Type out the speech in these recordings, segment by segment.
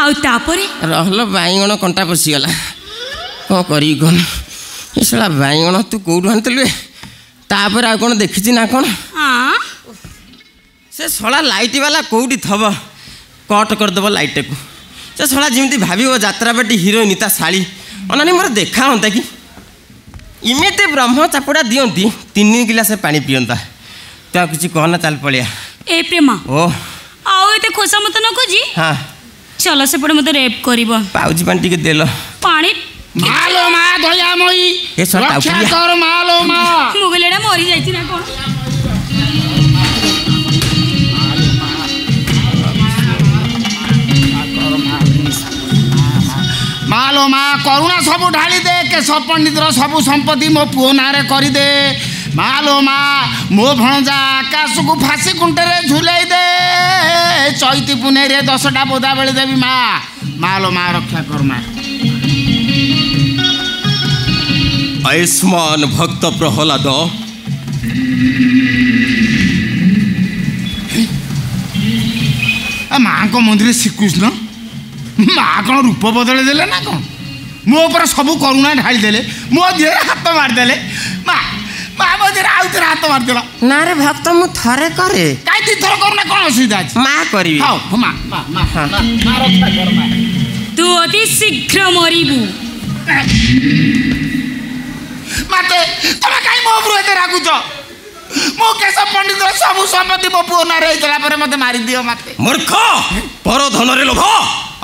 ଆଉ ତାପରେ ରହିଲ ବାଇଗଣ କଣ୍ଟା ପଶିଗଲା କ'ଣ କରିବି କ'ଣ ଏ ଶଳା ବାଇଗଣ ତୁ କେଉଁଠୁ ଆଣିଥିଲୁ ତାପରେ ଆଉ କ'ଣ ଦେଖିଛି ନା କ'ଣ ସେ ଶଳା ଲାଇଟ୍ ବାଲା କେଉଁଠି ଥବ କଟ୍ କରିଦେବ ଲାଇଟ୍ଟାକୁ ସେ ଶଳା ଯେମିତି ଭାବିବ ଯାତ୍ରା ପାଟି ହିରୋଇନ୍ ତା ଶାଳୀ ଅନାନି ମୋର ଦେଖା ହୁଅନ୍ତା କି ଏମିତି ବ୍ରହ୍ମ ଚାପୁଡ଼ା ଦିଅନ୍ତି ତିନି ଗିଲାସ ପାଣି ପିଅନ୍ତା ତୁ ଆଉ କିଛି କହନା ଚାଲ ପଳିଆ ଏ ପ୍ରେମ ଓ ଆଉ ଏତେ ଖୋସା ମତ ନ ଖୋଜି ହଁ চলো সেপটে মতো রেপ করিব পাউজি পানি টিকে দেল পানি মালো মা দয়াময়ী এ সটা পুরিয়া কর মালো মা মোবাইলটা মরি যাইছি না কোন মালো মা করুণা সবু ঢালি দে কেশ পণ্ডিতর সবু সম্পত্তি মো পুয় নাঁরে করিদে মালো মা মো ভণজা আকাশকু ফাঁসি কুণ্টরে ঝুলাই দে চৈতি পুনেরে দশটা বোধা বেড়ে দেবি মা মালো মা রক্ষা কর মা আয়ুষ্মান ভক্ত প্রহ্লাদ ମାଆଙ୍କ ମନ୍ଦିରରେ ଶ୍ରୀକୃଷ୍ଣ ମାଆ କ'ଣ ରୂପ ବଦଳେଇ ଦେଲେ ନା କ'ଣ ମୋ ଉପରେ ସବୁ କରୁଣା ଢାଳିଦେଲେ ମୋ ଦେହରେ ହାତ ମାରିଦେଲେ ମା ମା ମୋ ଦେହରେ ଆଉ ଥରେ ହାତ ମାରିଦେଲ ନା ରେ ଭକ୍ତ ମୁଁ ଥରେ କରେ କାଇଁ ଦିଥର କରୁନା କ'ଣ ଅସୁବିଧା ଅଛି ମା କରିବି ହଉ ମା ତୁ ଅତି ଶୀଘ୍ର ମରିବୁ ମାତେ ତମେ କାହିଁ ମୋ ଉପରୁ ଏତେ ରାଗୁଛ ମୋ କେଶ ପଣ୍ଡିତର ସବୁ ସମ୍ପତ୍ତି ମୋ ପୁଅ ନାଁରେ ହେଇଥିଲା ପରେ ମୋତେ ମାରିଦିଅ ମାତେ ମୂର୍ଖ ପର ଧନରେ ଲୋଭ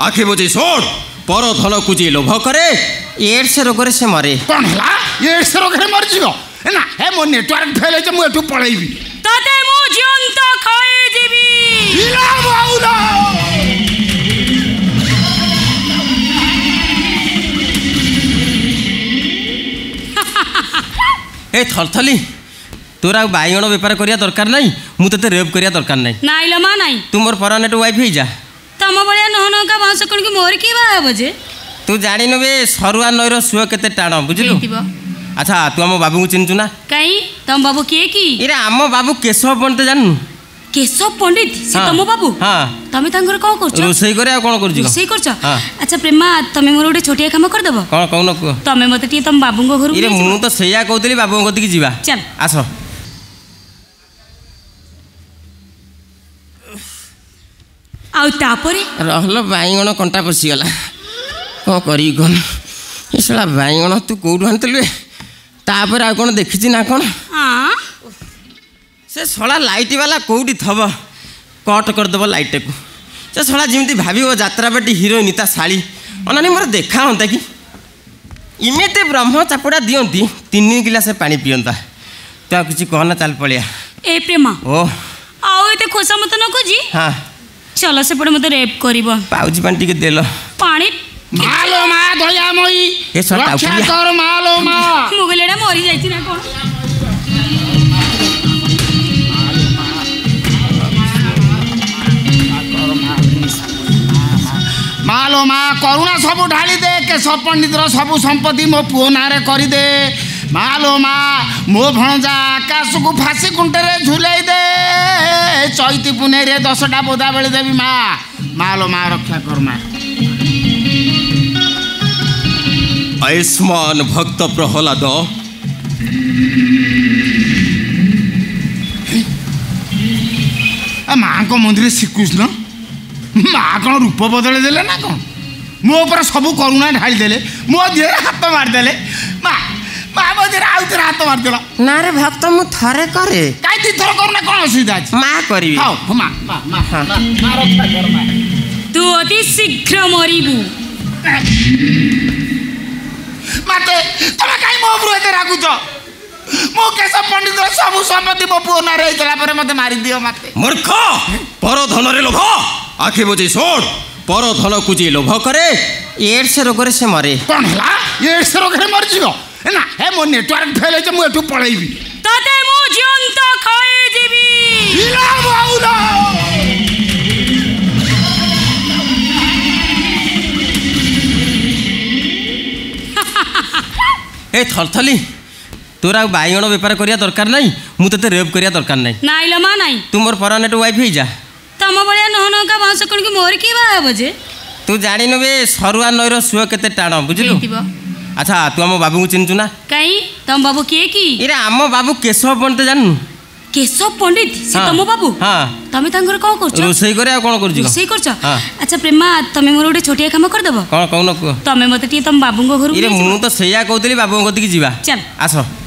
ଆଖି ବୁଝି ଶୁଣ ପର ଧନକୁ ଯିଏ ଲୋଭ କରେ ଏଡ୍ସ ରୋଗରେ ସେ ମରେ କ'ଣ ହେଲା ଏଡ୍ସ ରୋଗରେ ମରିଯିବ ନା ହେ ମୋ ନେଟୱାର୍କ ଫେଲ୍ ହେଇଛି ମୁଁ ଏଠୁ ପଳେଇବି খায় জীবী হীরা মাওলা এ থরথলি তোর আর বাইগণ বেপার করিয়া দরকার নাই মু তোতে রেপ করিয়া দরকার নাই নাই লো মা নাই তু মোর পরমানেন্ট ওয়াইফ হই যা তম বড়িয়া নহন কা বাঁশ কণকি মোর কি বা হব যে তু জানিনু বে সরুয়া নইর সুয় কেতে টাণ বুঝিলু আচ্ছা তু আম বাবুকে চিনছু না কাই তম বাবু কে কি এরা আম বাবু কেশব বনতে জানু কেশব পণ্ডিত সে তম বাবু তুমি তাঙ্কর কোন করছো রোষেই করে আর কোন করছো রোষেই করছো আচ্ছা প্রেমা তুমি মোর গোটে ছোটিয়া কাম করে দেব কোন কোন তুমি মতে টিয়ে তম বাবুঙ্ক ঘরু ইরে মু তো সেইয়া কইতলি বাবুঙ্ক গতিকি যিবা চল আসো ଆଉ ତାପରେ ରହିଲ ବାଇଗଣ କଣ୍ଟା ପଶିଗଲା କ'ଣ କରିବି କ'ଣ ଏ ଶଳା ବାଇଗଣ ତୁ କେଉଁଠୁ ଆଣିଥିଲୁ ତାପରେ ଆଉ କ'ଣ ଦେଖିଛି ନା କ'ଣ ସେ ଶଳା ଲାଇଟ୍ ବାଲା କେଉଁଠି ଥବ କଟ୍ କରିଦେବ ଲାଇଟ୍ଟାକୁ ସେ ଶଳା ଯେମିତି ଭାବିବ ଯାତ୍ରା ପାଟି ହିରୋଇନ୍ ତା ଶାଳୀ ଅନାନି ମୋର ଦେଖା ହୁଅନ୍ତା କି ଏମିତି ବ୍ରହ୍ମ ଚାପୁଡ଼ା ଦିଅନ୍ତି ତିନି ଗିଲାସ ପାଣି ପିଅନ୍ତା ତୁ ଆଉ କିଛି କହନା ଚାଲ ପଳିଆ ଏ ପ୍ରେମ ଓ ଆଉ ଏତେ ଖୋସା ମୋତେ ନ ଖୋଜି ହଁ চলো ସେପଟେ ମୋତେ ରେପ୍ କରିବ পাউজি ପାଣି ଟିକେ ଦେଲ ପାଣି মালো ମା দয়া মই এ সব টাউপুরিয়া তোর মালো মা মোবাইলটা মরি যাইছি না ମା ମା କରୁଣା ସବୁ ଢାଳିଦେ କେଶ ପଣ୍ଡିତର ସବୁ ସମ୍ପତ୍ତି ମୋ ପୁଅ ନାଁରେ କରିଦେ ମା ମା ମୋ ଭଣଜା ଆକାଶକୁ ଫାଶୀ କୁଣ୍ଟରେ ଝୁଲେଇ ଦେ ଚୈତି ପୁନେରେ ଦଶଟା ବୋଧା ବେଳେ ଦେବି ମା ମା ମା ରକ୍ଷା କର ମା ଆୟୁଷ୍ମାନ ଭକ୍ତ ପ୍ରହ୍ଲାଦ ମାଆଙ୍କ ମନ୍ଦିରରେ ଶ୍ରୀକୃଷ୍ଣ ମା କ'ଣ ରୂପ ବଦଳେଇ ଦେଲେ ନା କ'ଣ ମୋ ଉପରେ ସବୁ କରୁଣା ଢାଳି ଦେଲେ ମୋ ଦେହରେ ହାତ ମାରିଦେଲେ ମା ମା ମୋ ଦେହରେ ଆଉ ଥରେ ହାତ ମାରିଦେଲ ନା ରେ ଭକ୍ତ ମୁଁ ଥରେ କରେ କାହିଁ ଦୁଇ ଥର କରୁନା କ'ଣ ଅସୁବିଧା ଅଛି ମା କରିବି ହଉ ମା ତୁ ଅତି ଶୀଘ୍ର ମରିବୁ ମାତେ ତମେ କାହିଁ ମୋ ଉପରୁ ଏତେ ରାଗୁଛ ମୁଁ କେଶବ ପଣ୍ଡିତର ସବୁ ସମ୍ପତ୍ତି ମୋ ପୁଅ ନାଁରେ ହେଇଥିଲା ପରେ ମତେ ମାରିଦିଅ ମାତେ ମୂର୍ଖ ପର ଧନରେ ଲୋଭ আখি বুঝি শোন পর ধনকু কুজি লোভ করে এডস রোগরে সে মরে কোন হলা এডস রোগরে মরছিল না হে মো নেটওয়ার্ক ফেল হয়েছে মু একটু পড়াইবি তাতে মু জীবন্ত খাই দিবি ইলা বাউলা ଏ ଥରଥଲି ତୋର ଆଉ ବାଇଗଣ ବେପାର କରିବା ଦରକାର ନାହିଁ ମୁଁ ତୋତେ ରେପ୍ କରିବା ଦରକାର ନାହିଁ ନାଇଁ ଲୋ ମା ନାହିଁ ତୁ ମୋର ପରମାନେଣ୍ଟ ୱାଇଫ୍ ହେଇଯା ତମ ଭଳିଆ ନହ ନଙ୍କା ବାଉଁଶ କଣିକି ମୋର କି ବାହା ହେବ ଯେ ତୁ ଜାଣିନୁ ବେ ସରୁଆ ନଈର ସୁଅ କେତେ ଟାଣ ବୁଝିଲୁ ଆଚ୍ଛା ତୁ ଆମ ବାବୁଙ୍କୁ ଚିହ୍ନିଛୁ ନା କାଇଁ ତମ ବାବୁ କିଏ କି ଏଇଟା ଆମ ବାବୁ କେଶବ ପଣ୍ଡିତ ଜାଣିନୁ কেশব পণ্ডিত সে তম বাবু তুমি তাঙ্কর কোন করছো রোষেই করে আর কোন করছো রোষেই করছো আচ্ছা প্রেমা তুমি মোর গোটে ছোটিয়া কাম করে দেব কোন কোন তুমি মতে টিয়ে তম বাবুঙ্গ ঘর ইরে মু তো সেইয়া কইতলি বাবুঙ্গ দিকে যিবা চল আসো